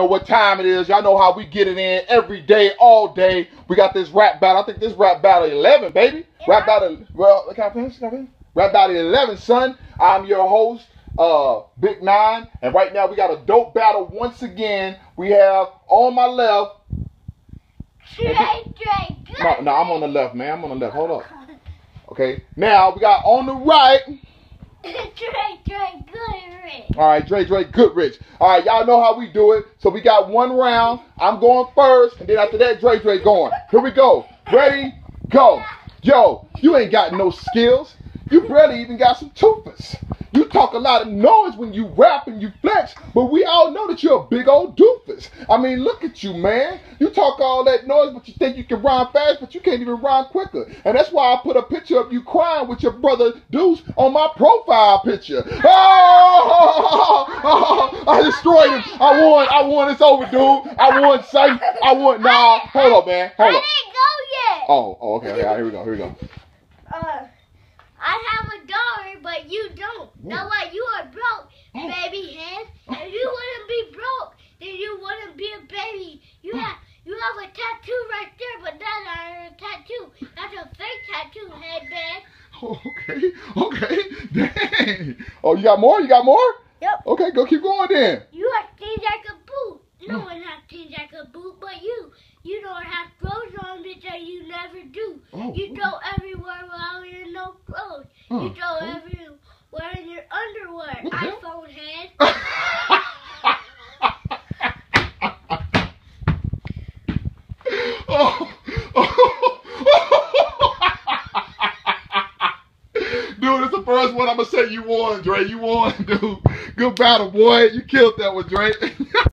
know what time it is. Y'all know how we get it in every day, all day. We got this rap battle. I think this rap battle 11, baby. Rap battle. Well, can I finish? Can I finish? Rap battle 11, son. I'm your host, uh, Big Nine, and right now we got a dope battle once again. We have on my left. Dre, Dre, No, no, I'm on the left, man. I'm on the left. Hold up. Okay. Now we got on the right. Goodrich. All right, Dre, Dre, Goodrich. All right, y'all know how we do it. So we got one round. I'm going first, and then after that, Dre, Dre going. Here we go. Ready? Go. Yo, you ain't got no skills. You barely even got some toothless. You talk a lot of noise when you rap and you flex, but we all know that you're a big old doofus. I mean, look at you, man. You talk all that noise, but you think you can rhyme fast, but you can't even rhyme quicker. And that's why I put a picture of you crying with your brother Deuce on my profile picture. Oh, I destroyed him. I won. I won. It's over, dude. I won safe. I won. Nah, hold up, man. I Hold up. didn't go yet. Oh, oh, okay. right, here we go. Here we go. Uh, I have a daughter, but you Know what? You are broke, Oh. baby head. If you wouldn't be broke, then you wouldn't be a baby. You oh. have you have a tattoo right there, but that's not a tattoo. That's a fake tattoo, headband. Oh, okay. Okay. Dang. Oh, you got more? You got more? Yep. Okay, go keep going then. You have things like a boot. No mm. one has things like a boot but you. You don't have clothes on because you never do. Oh. You go everywhere without no clothes. You go everywhere in your underwear. What the hell? iPhone head. oh. Dude, it's the first one I'm gonna say you won, Dre. You won, dude. Good battle, boy. You killed that one, Dre.